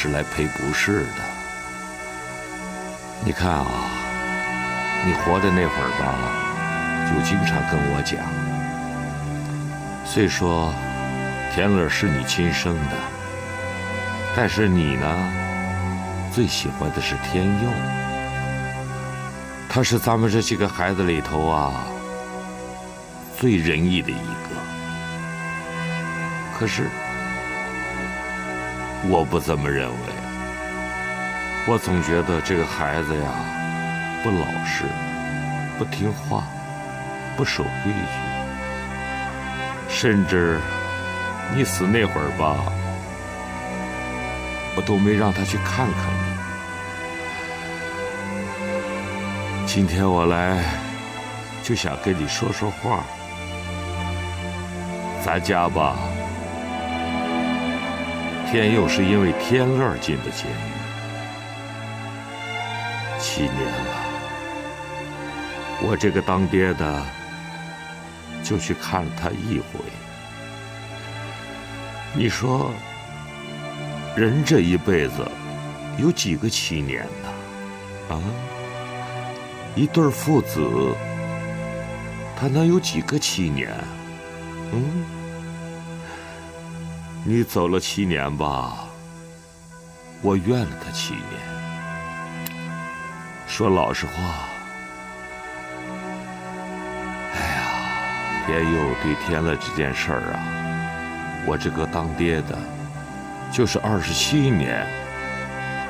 是来赔不是的。你看啊，你活的那会儿吧，就经常跟我讲，虽说田乐是你亲生的，但是你呢，最喜欢的是天佑。他是咱们这几个孩子里头啊，最仁义的一个。可是。我不这么认为，我总觉得这个孩子呀，不老实，不听话，不守规矩，甚至你死那会儿吧，我都没让他去看看你。今天我来，就想跟你说说话，咱家吧。天佑是因为天乐进的监狱，七年了。我这个当爹的就去看了他一回。你说，人这一辈子有几个七年呢？啊，一对父子，他能有几个七年？嗯。你走了七年吧，我怨了他七年。说老实话，哎呀，天佑对天乐这件事儿啊，我这个当爹的，就是二十七年，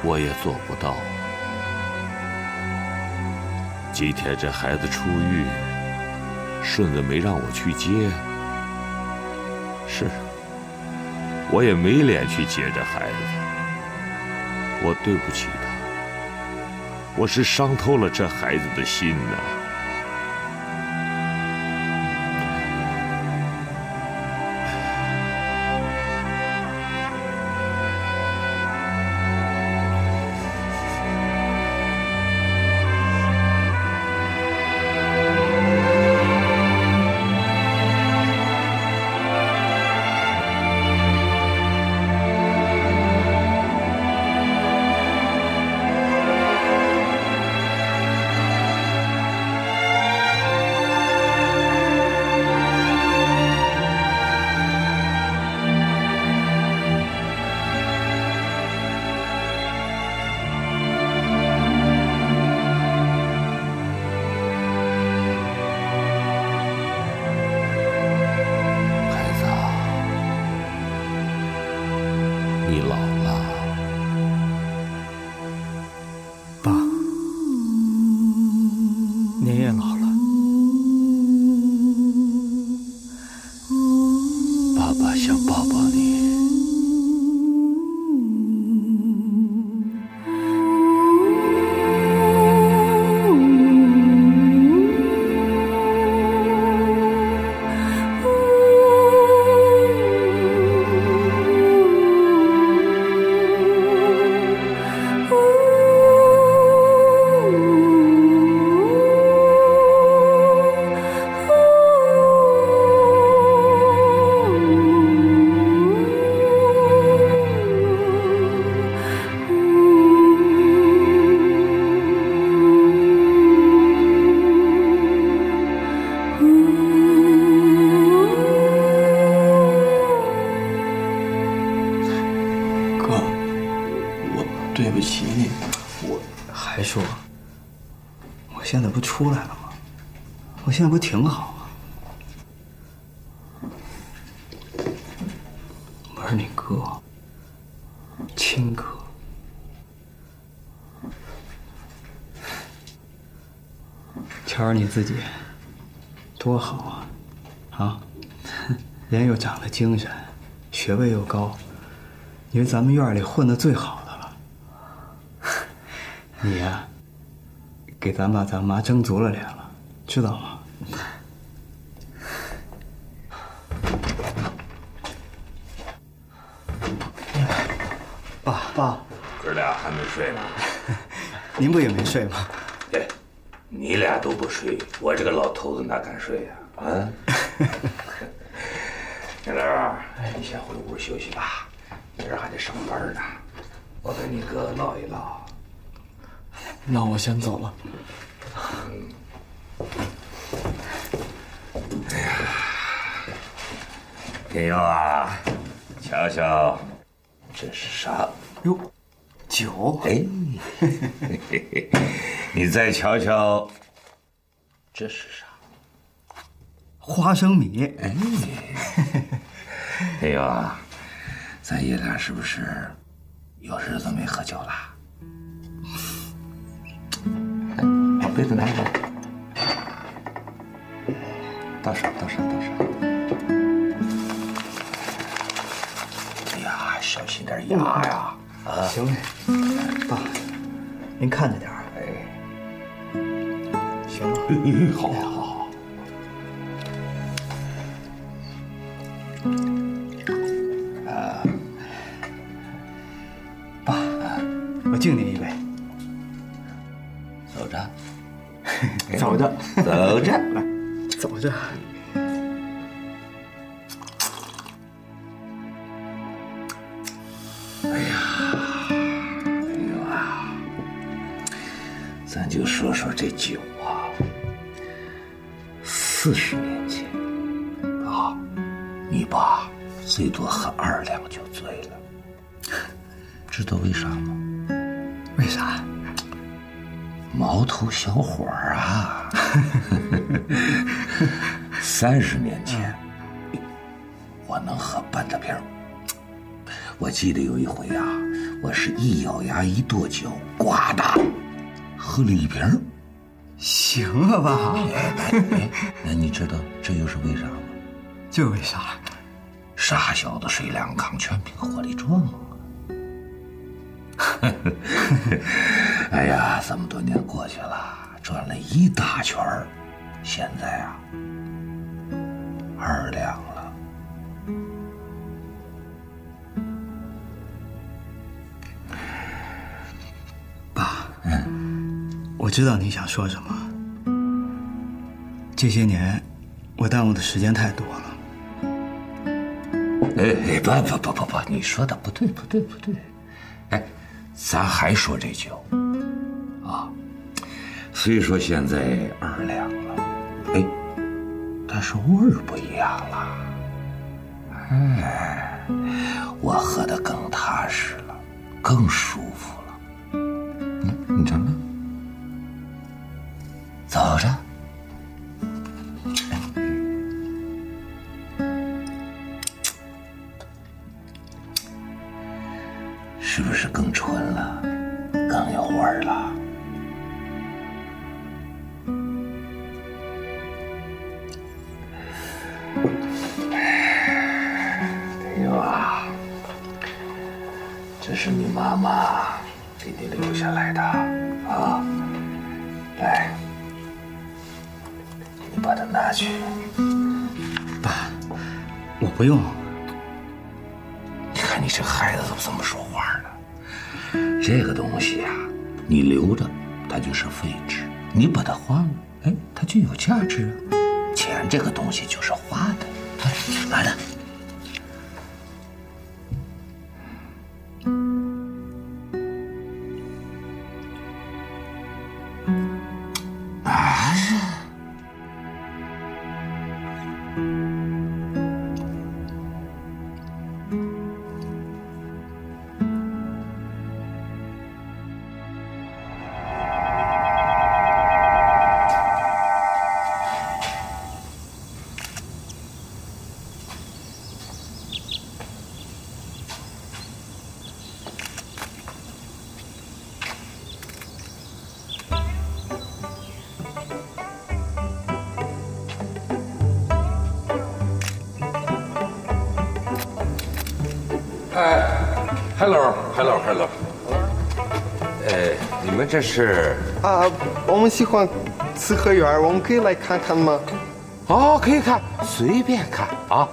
我也做不到。今天这孩子出狱，顺子没让我去接，是。我也没脸去接这孩子，我对不起他，我是伤透了这孩子的心呢。现在不挺好吗？我是你哥，亲哥。瞧瞧你自己，多好啊！啊，人又长得精神，学位又高，你是咱们院里混的最好的了。你呀，给咱爸咱妈争足了脸了，知道吗？爸，爸，哥俩还没睡呢，您不也没睡吗？对，你俩都不睡，我这个老头子哪敢睡呀？啊，小刘，你先回屋休息吧，明儿还得上班呢。我跟你哥唠一唠。那我先走了。天佑啊，瞧瞧，这是啥？哟，酒。哎，你再瞧瞧，这是啥？花生米。哎，天佑啊，咱爷俩是不是有日子没喝酒了？哎，把杯子拿过来，倒上，倒上，倒上。点压呀！啊，行嘞，爸，您看着点儿。哎，行 吗？好好好好。爸，我敬您一杯。走着，走着，走着。来，走着。这酒啊，四十年前啊，你爸最多喝二两就醉了，知道为啥吗？为啥？毛头小伙儿啊，三十年前我能喝半大瓶儿。我记得有一回啊，我是一咬牙一跺脚，呱嗒喝了一瓶儿。行了吧。哎，那你知道这又是为啥吗？就为啥？傻小子睡两炕，全凭火力壮啊！哎呀，这么多年过去了，转了一大圈儿，现在啊，二两了。爸，嗯我知道你想说什么。这些年，我耽误的时间太多了。哎哎，不不不不不，你说的不对不对不对。哎，咱还说这酒，啊，虽说现在二两了，哎，但是味儿不一样了。哎，我喝的更踏实了，更舒服了。嗯，你尝尝，这是？啊，我们喜欢四合院，我们可以来看看吗？哦，可以看，随便看啊。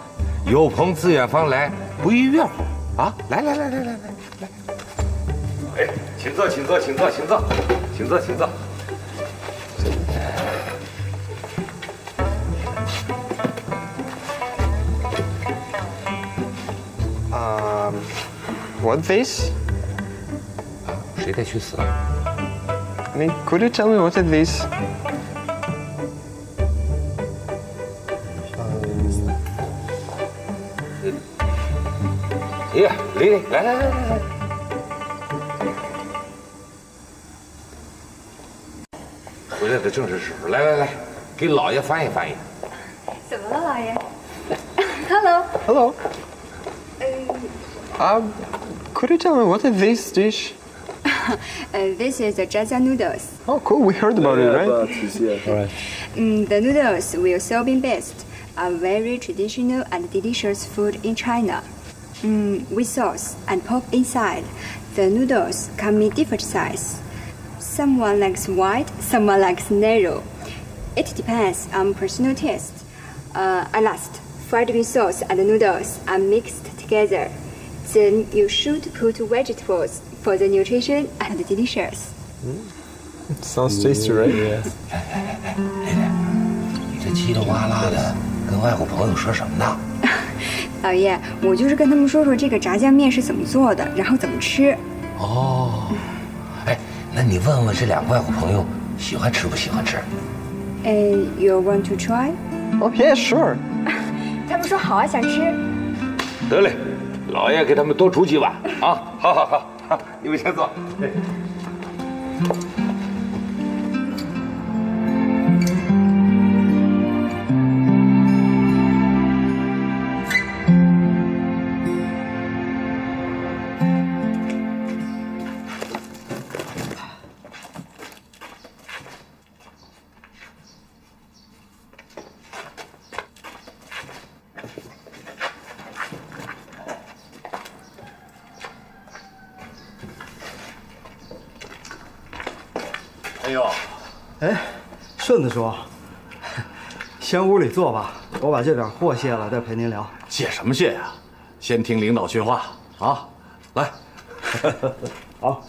有朋自远方来，不亦乐乎啊！来来来来来来来。哎，请坐，请坐，请坐，请坐，请坐，请坐。啊、a t this？谁在去死？I mean, could you tell me what it is? 爷爷，丽丽，来来来来来，回来的正是时候，来来来，给老爷翻译翻译。怎么了，老爷？Hello。 Hello. Um, could you tell me what is this dish? Uh, this is the Jajia noodles. Oh, cool. We heard about it, right? Mm, the noodles with soybean based are very traditional and delicious food in China. Mm, with sauce and pork inside, the noodles come in different size. Someone likes wide, someone likes narrow. It depends on personal taste. Uh, at last, fried bean sauce and noodles are mixed together. Then you should put vegetables for the nutrition and the delicious. Sounds tasty, right? 你这叽里哇啦的，跟外国朋友说什么呢？老爷，我就是跟他们说说这个炸酱面是怎么做的，然后怎么吃。哦，哎，那你问问这两个外国朋友喜欢吃不喜欢吃？呃，You want to try？Oh, yeah, sure. 他们说好啊，想吃。得嘞，老爷给他们多煮几碗啊！好好好，好你们先坐。叔，先屋里坐吧，我把这点货卸了，再陪您聊。谢什么谢呀、先听领导训话啊！来，好。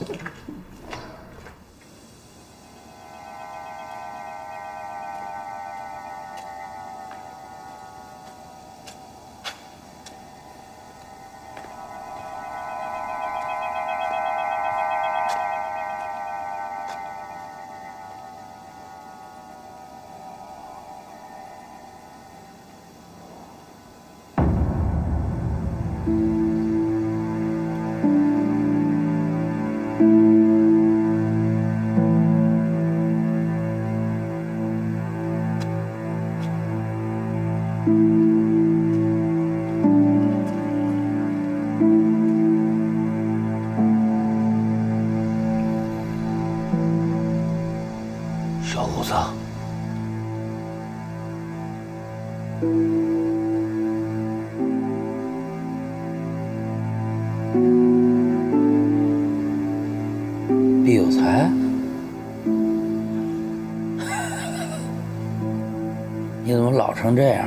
成这样？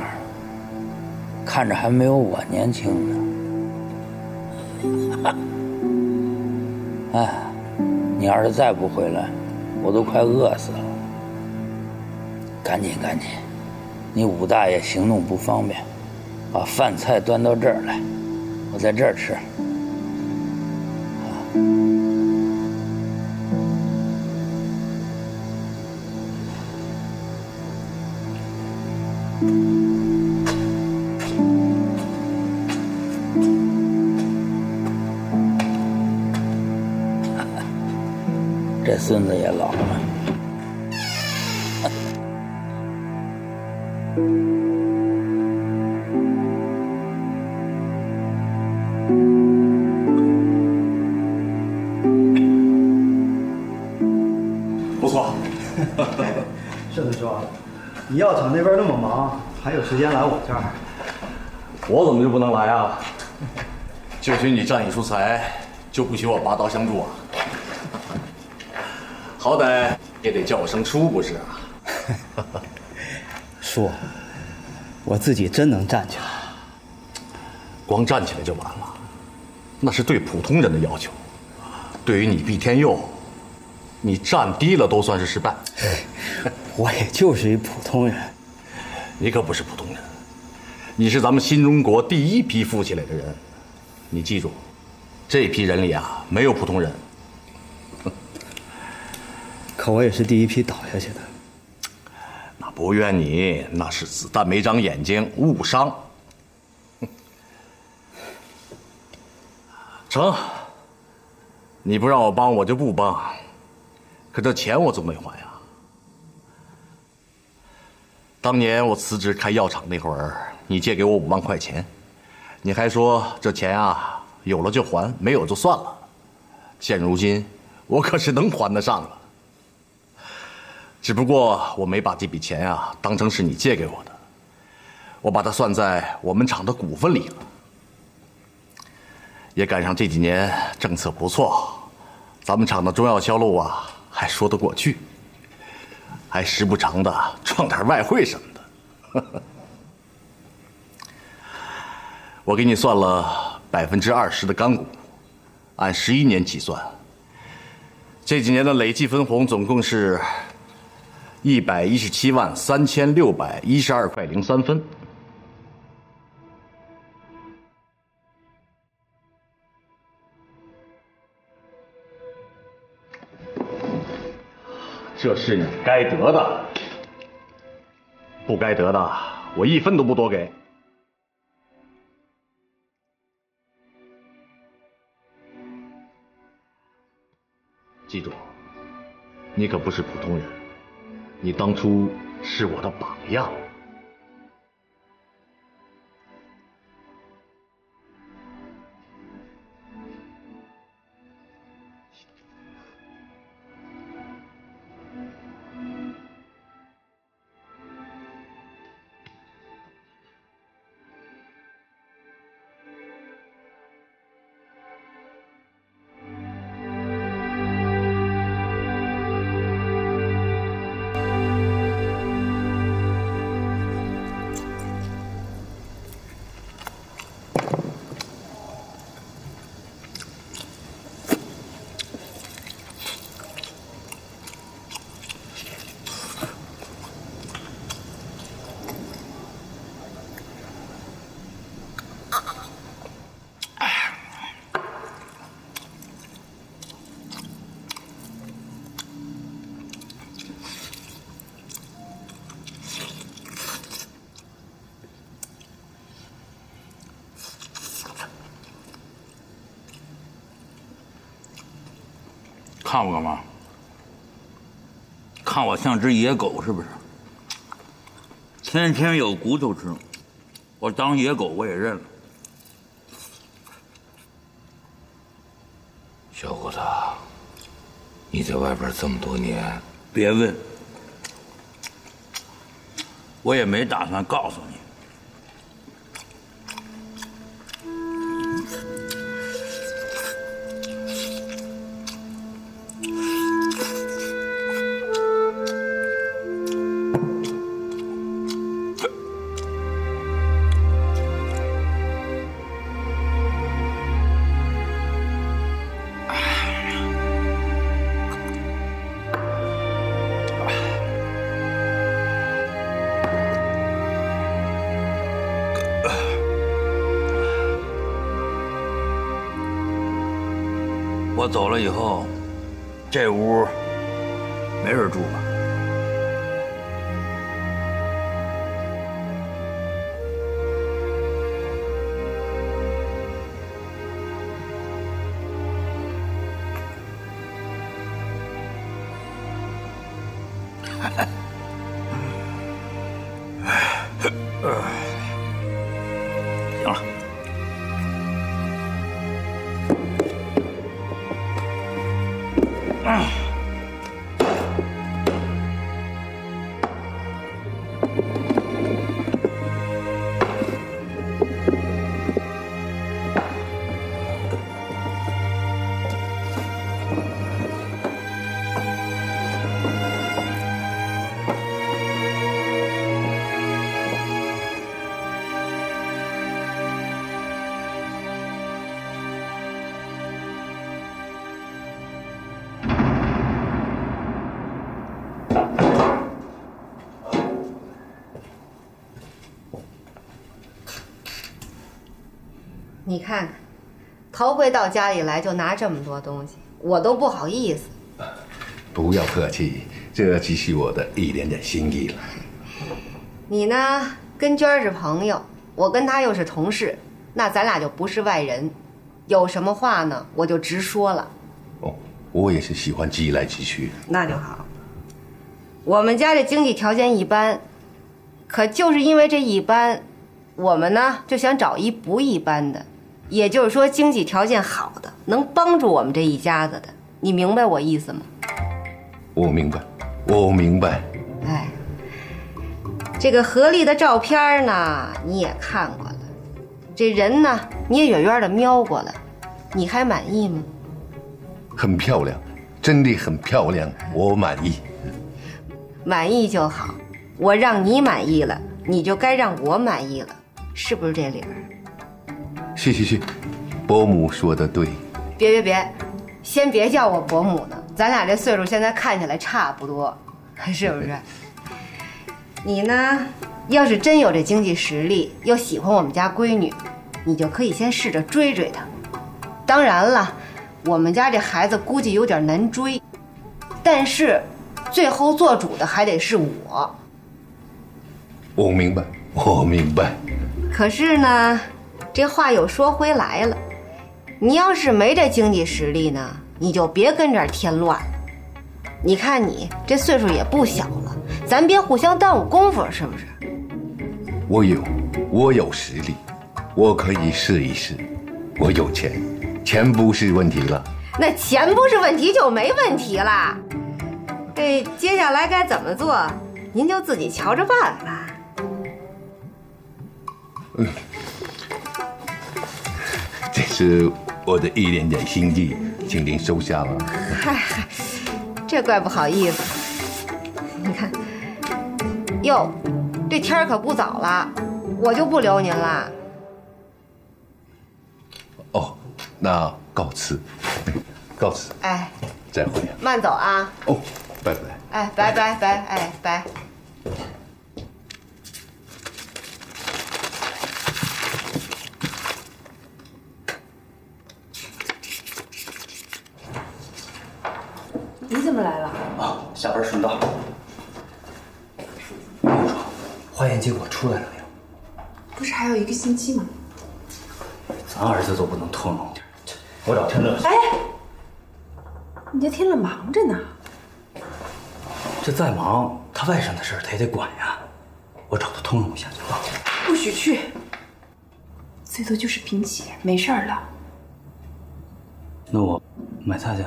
看着还没有我年轻呢。哎，你要是再不回来，我都快饿死了。赶紧赶紧，你武大爷行动不方便，把饭菜端到这儿来，我在这儿吃。药厂那边那么忙，还有时间来我这儿？我怎么就不能来啊？就许你仗义疏财，就不许我拔刀相助啊？好歹也得叫我声叔不是啊？叔，我自己真能站起来。光站起来就完了，那是对普通人的要求。对于你毕天佑，你站低了都算是失败。我也就是一普通人。你可不是普通人，你是咱们新中国第一批富起来的人。你记住，这批人里啊，没有普通人。可我也是第一批倒下去的。那不怨你，那是子弹没长眼睛，误伤。成，你不让我帮，我就不帮。可这钱我总得还呀。当年我辞职开药厂那会儿，你借给我五万块钱，你还说这钱啊，有了就还，没有就算了。现如今，我可是能还得上了。只不过我没把这笔钱啊当成是你借给我的，我把它算在我们厂的股份里了。也赶上这几年政策不错，咱们厂的中药销路啊还说得过去，还时不常的赚点外汇什么的。我给你算了百分之二十的干股，按十一年计算，这几年的累计分红总共是。一百一十七万三千六百一十二块零三分，这是你该得的，不该得的我一分都不多给。记住，你可不是普通人。你当初是我的榜样。看我干嘛？看我像只野狗是不是？天天有骨头吃，我当野狗我也认了。小伙子，你在外边这么多年，别问，我也没打算告诉你。我走了以后，这屋没人住吧？头回到家里来就拿这么多东西，我都不好意思。不要客气，这只是我的一点点心意了。你呢，跟娟儿是朋友，我跟她又是同事，那咱俩就不是外人。有什么话呢，我就直说了。哦，我也是喜欢直来直去。那就好。我们家这经济条件一般，可就是因为这一般，我们呢就想找一不一般的，也就是说经济条件好的，能帮助我们这一家子的。你明白我意思吗？我明白，我明白。哎，这个何丽的照片呢，你也看过了，这人呢，你也远远的瞄过了，你还满意吗？很漂亮，真的很漂亮，我满意。满意就好，我让你满意了，你就该让我满意了，是不是这理儿？是是是，伯母说的对。别别别，先别叫我伯母呢，咱俩这岁数现在看起来差不多，是不是？你呢，要是真有这经济实力，又喜欢我们家闺女，你就可以先试着追追她。当然了，我们家这孩子估计有点难追，但是。最后做主的还得是我。我明白，我明白。可是呢，这话又说回来了，你要是没这经济实力呢，你就别跟这儿添乱了。你看你这岁数也不小了，咱别互相耽误功夫，是不是？我有，我有实力，我可以试一试。我有钱，钱不是问题了。那钱不是问题就没问题了。这接下来该怎么做，您就自己瞧着办吧。嗯，这是我的一点点心意，请您收下了。嗨嗨，这怪不好意思。你看，哟，这天儿可不早了，我就不留您了。哦，那告辞，告辞。哎，再会。慢走啊。哦。拜拜！哎，拜拜拜，哎拜。你怎么来了？啊，下班顺道。我说，化验结果出来了没有？不是还有一个星期吗？咱儿子都不能通融点，我找天乐。哎，你家天乐忙着呢。这再忙，他外甥的事他也得管呀。我找他通融一下就好。不许去，最多就是贫血，没事了。那我买菜去。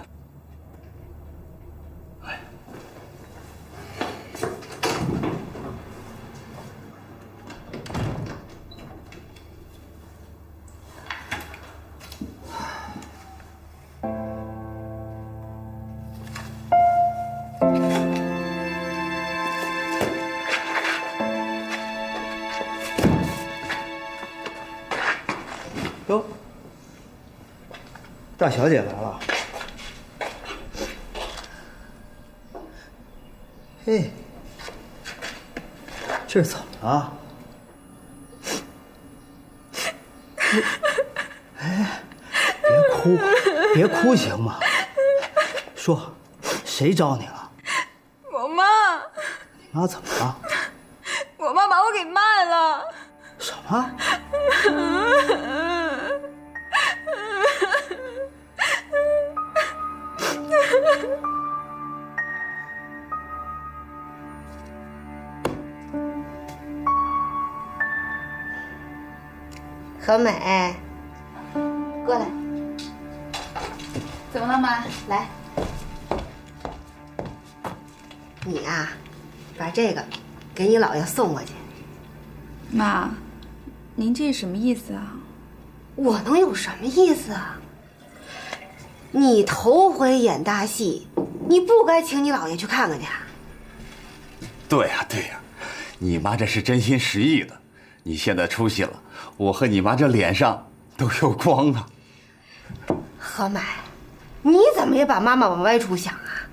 小姐来了，嘿，这是怎么了？哎，别哭，别哭行吗？说，谁招你了？我妈。你妈怎么了？我妈把我给卖了。什么？怎么了，妈？来，你啊，把这个给你姥爷送过去。妈，您这是什么意思啊？我能有什么意思啊？你头回演大戏，你不该请你姥爷去看看去？对呀，对呀，你妈这是真心实意的。你现在出息了。我和你妈这脸上都有光了！何美，你怎么也把妈妈往歪处想啊？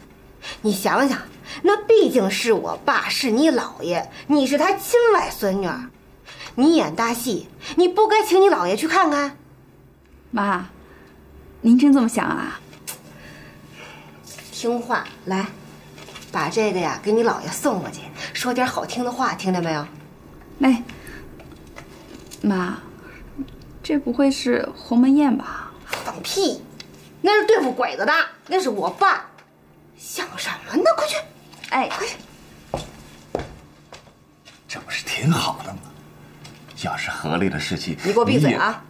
你想想，那毕竟是我爸，是你姥爷，你是他亲外孙女儿，你演大戏，你不该请你姥爷去看看？妈，您真这么想啊？听话，来，把这个呀给你姥爷送过去，说点好听的话，听见没有？哎，妈，这不会是鸿门宴吧？放屁！那是对付鬼子的，那是我爸。想什么呢？快去！哎，快去！这不是挺好的吗？要是合理的事情，你给我闭嘴啊！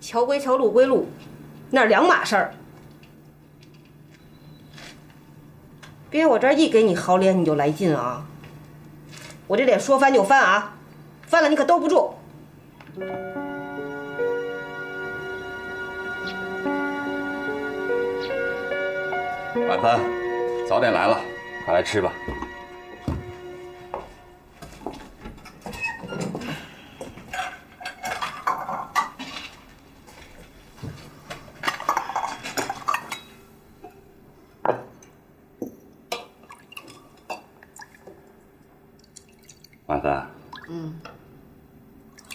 桥归桥，路归路，那是两码事儿。别我这一给你好脸你就来劲啊！我这脸说翻就翻啊，翻了你可兜不住。晚饭，早点来了，快来吃吧。晚饭，嗯，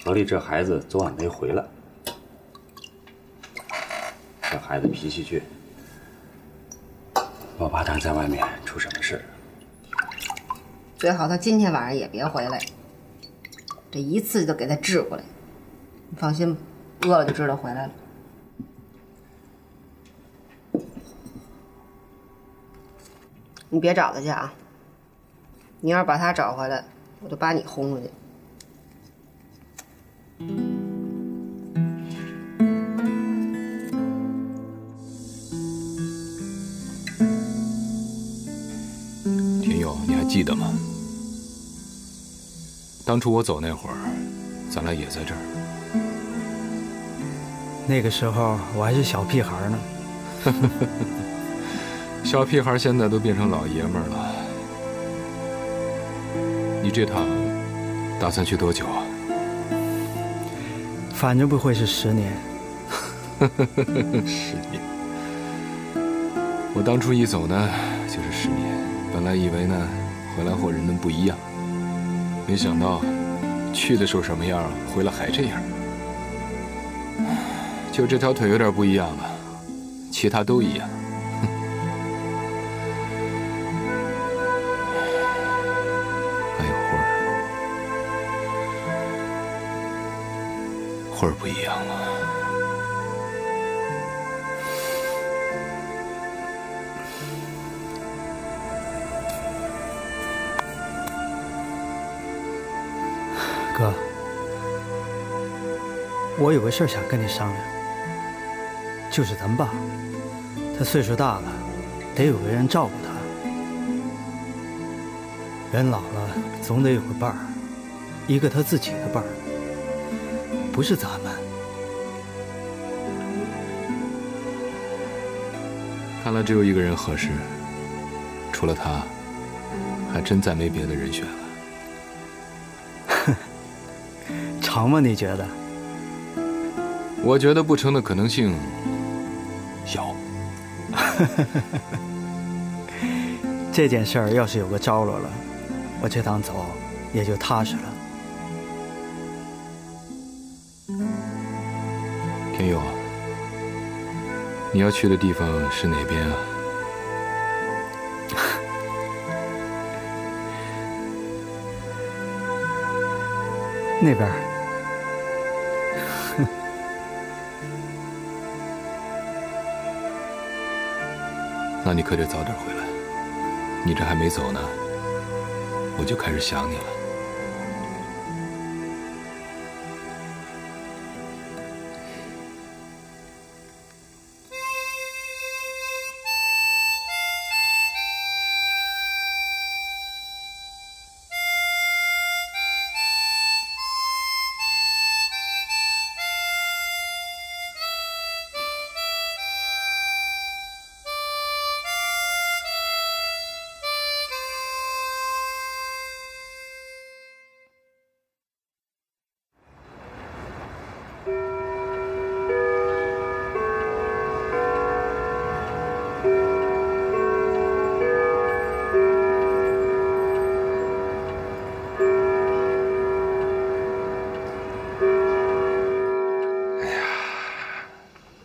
何丽这孩子昨晚没回来，这孩子脾气倔，在外面出什么事。最好他今天晚上也别回来，这一次就给他治过来。你放心吧，饿了就知道回来了。你别找他去啊！你要是把他找回来，我就把你轰出去。当初我走那会儿，咱俩也在这儿。那个时候我还是小屁孩呢。小屁孩现在都变成老爷们儿了。你这趟打算去多久啊？反正不会是十年。十年。我当初一走呢，就是十年。本来以为呢，回来后人能不一样，没想到去的时候什么样，回来还这样。就这条腿有点不一样了，其他都一样。还有慧儿，慧儿不一样了。我有个事儿想跟你商量，就是咱爸，他岁数大了，得有个人照顾他。人老了总得有个伴儿，一个他自己的伴儿，不是咱们。看来只有一个人合适，除了他，还真再没别的人选了。哼，长吗？你觉得？我觉得不成的可能性小。这件事儿要是有个着落了，我这趟走也就踏实了。天佑啊，你要去的地方是哪边啊？那边那你可得早点回来。你这还没走呢，我就开始想你了。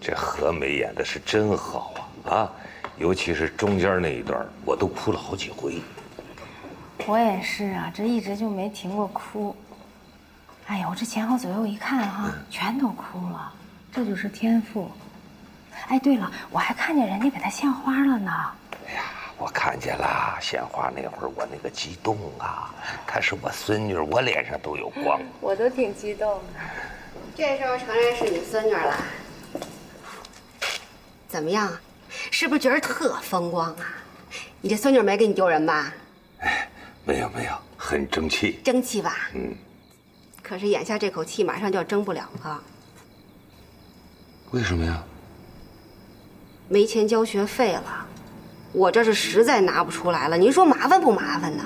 这何梅演的是真好啊！啊，尤其是中间那一段，我都哭了好几回。我也是啊，这一直就没停过哭。哎呀，我这前后左右一看哈，全都哭了，这就是天赋。哎，对了，我还看见人家给他献花了呢。哎呀，我看见了，献花那会儿我那个激动啊！她是我孙女，我脸上都有光。我都挺激动的。这时候承认是你孙女了，怎么样？是不是觉得特风光啊？你这孙女没给你丢人吧？哎没有没有，很争气。争气吧？嗯。可是眼下这口气马上就要争不了了。为什么呀？没钱交学费了，我这是实在拿不出来了。您说麻烦不麻烦呢？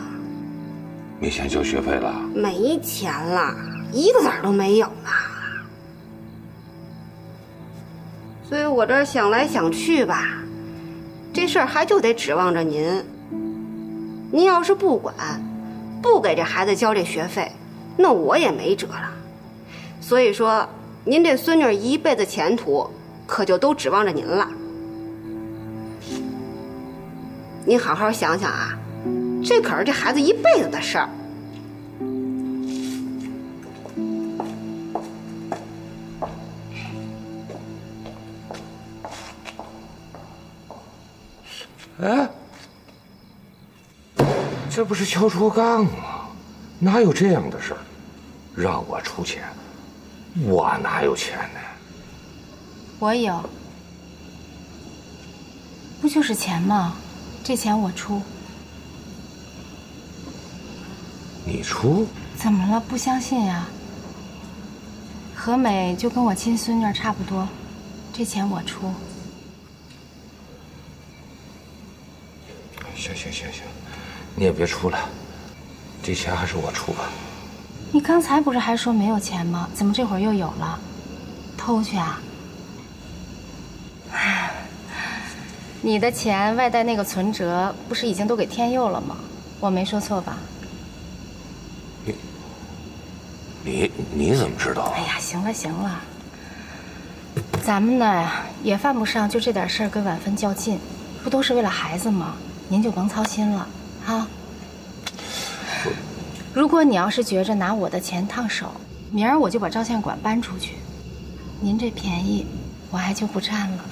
没钱交学费了？没钱了，一个子儿都没有了。所以我这想来想去吧，这事儿还就得指望着您。您要是不管，不给这孩子交这学费，那我也没辙了。所以说，您这孙女一辈子前途可就都指望着您了。您好好想想啊，这可是这孩子一辈子的事儿。不是敲竹杠吗？哪有这样的事儿？让我出钱，我哪有钱呢？我有，不就是钱吗？这钱我出。你出？怎么了？不相信呀？何美就跟我亲孙女差不多，这钱我出。行行行行，你也别出了，这钱还是我出吧。你刚才不是还说没有钱吗？怎么这会儿又有了？偷去啊？你的钱外带那个存折不是已经都给天佑了吗？我没说错吧？你你你怎么知道？哎呀，行了行了，咱们呢也犯不上就这点事儿跟婉芬较劲，不都是为了孩子吗？您就甭操心了，好。如果你要是觉着拿我的钱烫手，明儿我就把照相馆搬出去，您这便宜我还就不占了。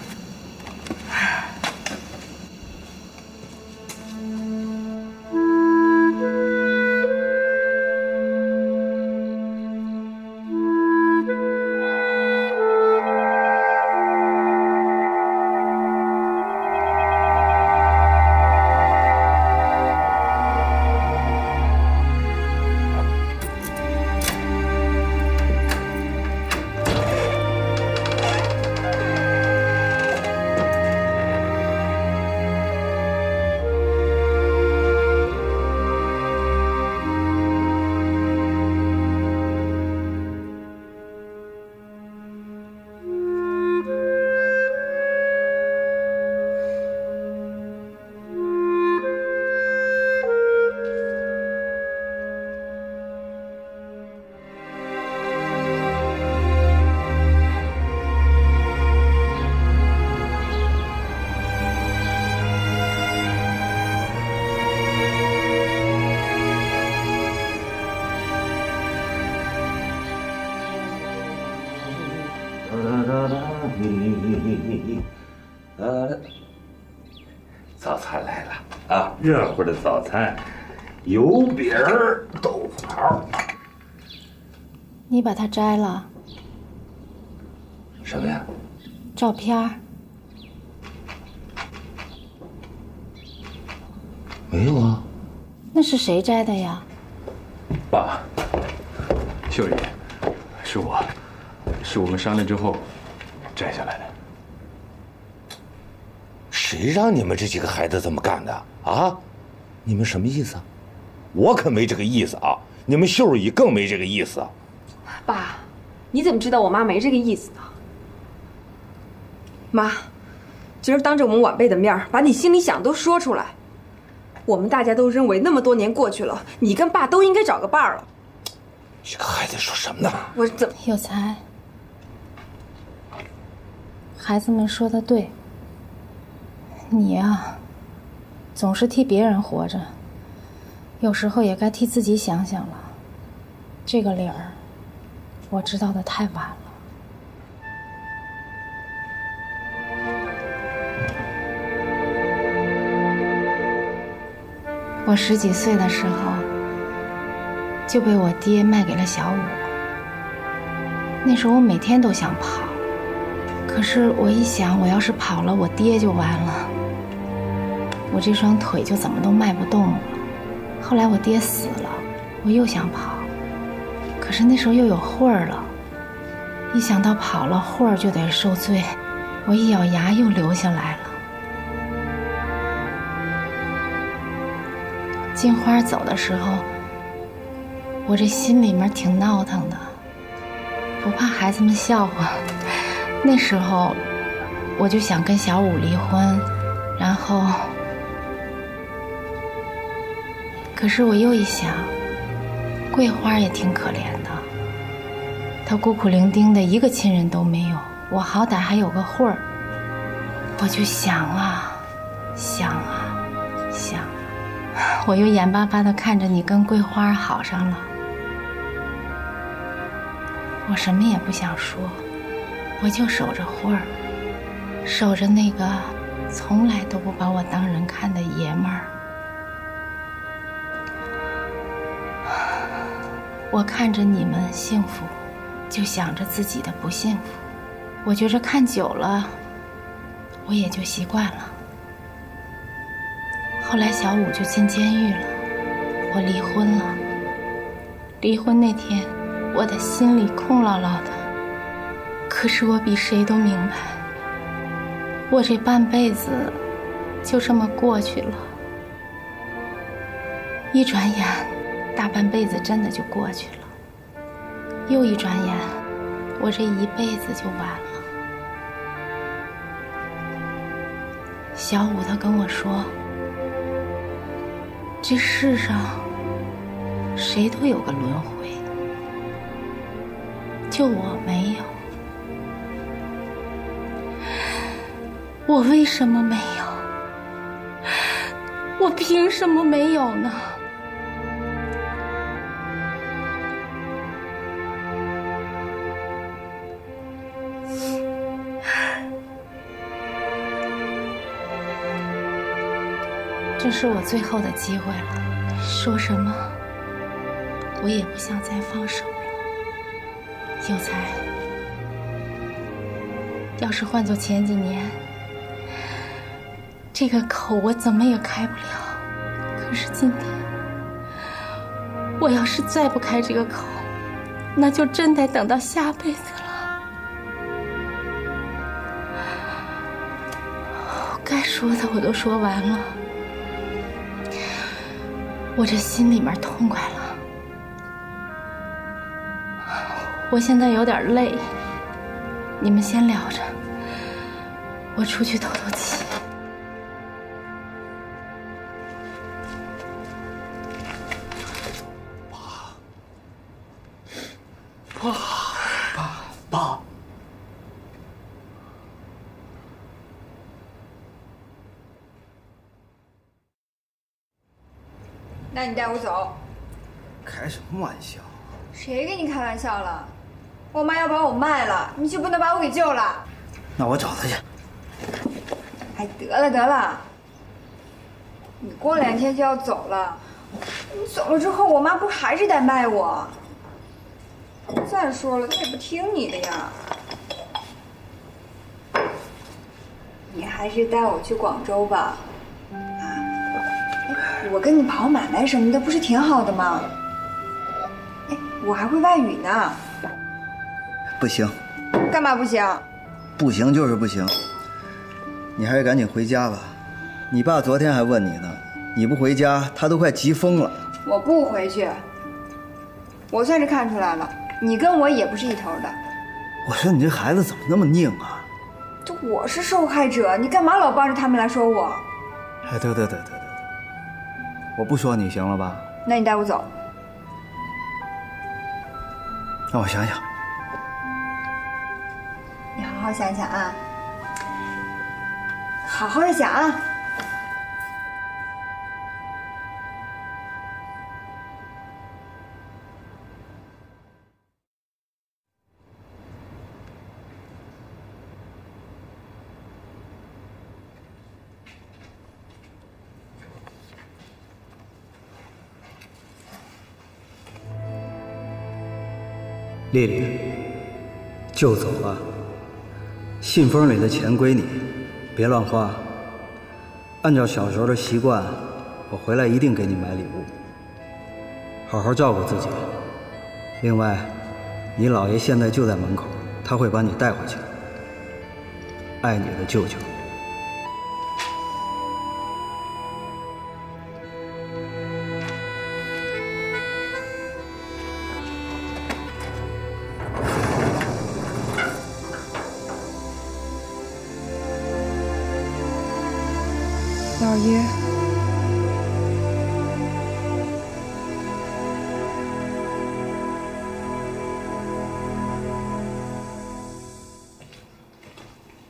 热乎的早餐，油饼、豆腐脑。你把它摘了？什么呀？照片。没有啊。那是谁摘的呀？爸，秀姨，是我，是我们商量之后摘下来的。谁让你们这几个孩子这么干的啊？你们什么意思啊？我可没这个意思啊！你们秀姨更没这个意思。爸，你怎么知道我妈没这个意思呢？妈，今儿当着我们晚辈的面把你心里想都说出来。我们大家都认为那么多年过去了，你跟爸都应该找个伴儿了。这个孩子说什么呢？我怎么有才？孩子们说的对。你呀，总是替别人活着，有时候也该替自己想想了。这个理儿，我知道的太晚了。我十几岁的时候就被我爹卖给了小五。那时候我每天都想跑，可是我一想，我要是跑了，我爹就完了，我这双腿就怎么都迈不动了。后来我爹死了，我又想跑，可是那时候又有慧儿了，一想到跑了慧儿就得受罪，我一咬牙又留下来了。金花走的时候，我这心里面挺闹腾的，不怕孩子们笑话。那时候，我就想跟小五离婚，然后，可是我又一想，桂花也挺可怜的，她孤苦伶仃的，一个亲人都没有，我好歹还有个慧儿。我就想啊，想啊，想。我又眼巴巴的看着你跟桂花好上了，我什么也不想说，我就守着慧儿，守着那个从来都不把我当人看的爷们儿。我看着你们幸福，就想着自己的不幸福。我觉着看久了，我也就习惯了。后来小五就进监狱了，我离婚了。离婚那天，我的心里空落落的。可是我比谁都明白，我这半辈子就这么过去了。一转眼，大半辈子真的就过去了。又一转眼，我这一辈子就完了。小五他跟我说。这世上，谁都有个轮回，就我没有。我为什么没有？我凭什么没有呢？是我最后的机会了，说什么我也不想再放手了。有才，要是换做前几年，这个口我怎么也开不了。可是今天，我要是再不开这个口，那就真得等到下辈子了。该说的我都说完了。我这心里面痛快了，我现在有点累，你们先聊着，我出去透透气。带我走？开什么玩笑？谁跟你开玩笑了？我妈要把我卖了，你就不能把我给救了？那我找她去。哎，得了得了，你过两天就要走了，你走了之后，我妈不还是得卖我？再说了，她也不听你的呀。你还是带我去广州吧。我跟你跑买卖什么的，不是挺好的吗？哎，我还会外语呢。不行。干嘛不行？不行就是不行。你还是赶紧回家吧。你爸昨天还问你呢，你不回家，他都快急疯了。我不回去。我算是看出来了，你跟我也不是一头的。我说你这孩子怎么那么拧啊？这我是受害者，你干嘛老帮着他们来说我？哎，得得得得。我不说你行了吧？那你带我走。让我想想。你好好想想啊。好好的想啊。就走吧。信封里的钱归你，别乱花。按照小时候的习惯，我回来一定给你买礼物。好好照顾自己。另外，你姥爷现在就在门口，他会把你带回去。爱你的舅舅。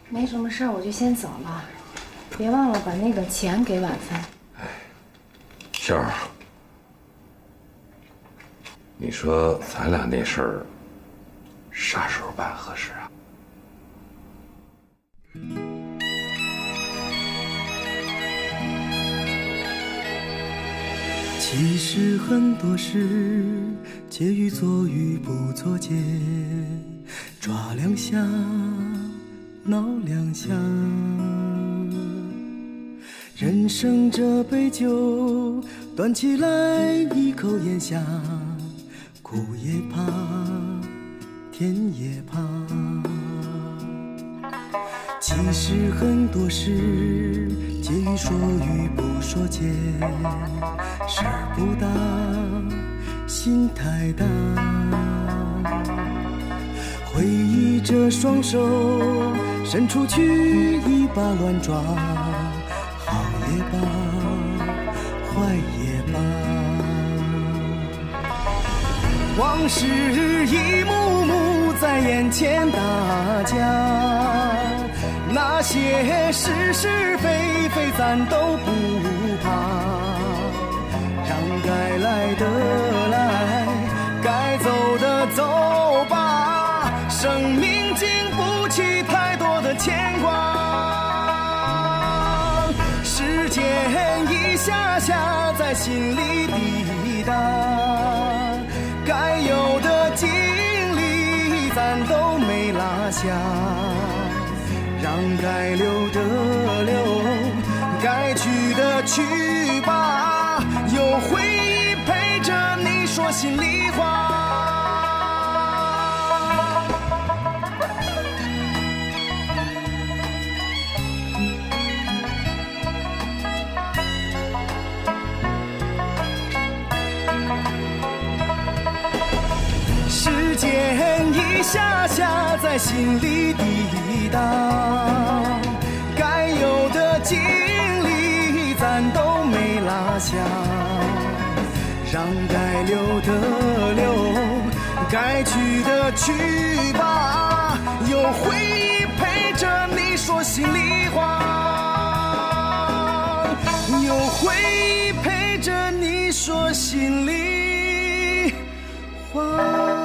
没什么事儿，我就先走了。别忘了把那个钱给晚饭。秀儿，你说咱俩那事儿啥时候办合适啊？其实很多事，介于做与不做间，抓两下，闹两下。人生这杯酒，端起来一口咽下，苦也怕，甜也怕。其实很多事，介于说与不说间，事儿不大，心太大。挥忆着双手，伸出去一把乱抓，好也罢，坏也罢。往事一幕幕在眼前打架，那些是是非非咱都不怕，让该来的下下在心里滴答，该有的经历咱都没落下，让该留的留，该去的去吧，有回忆陪着你说心里话。下下在心里滴答该有的经历咱都没落下让该留的留该去的去吧有回忆陪着你说心里话有回忆陪着你说心里话。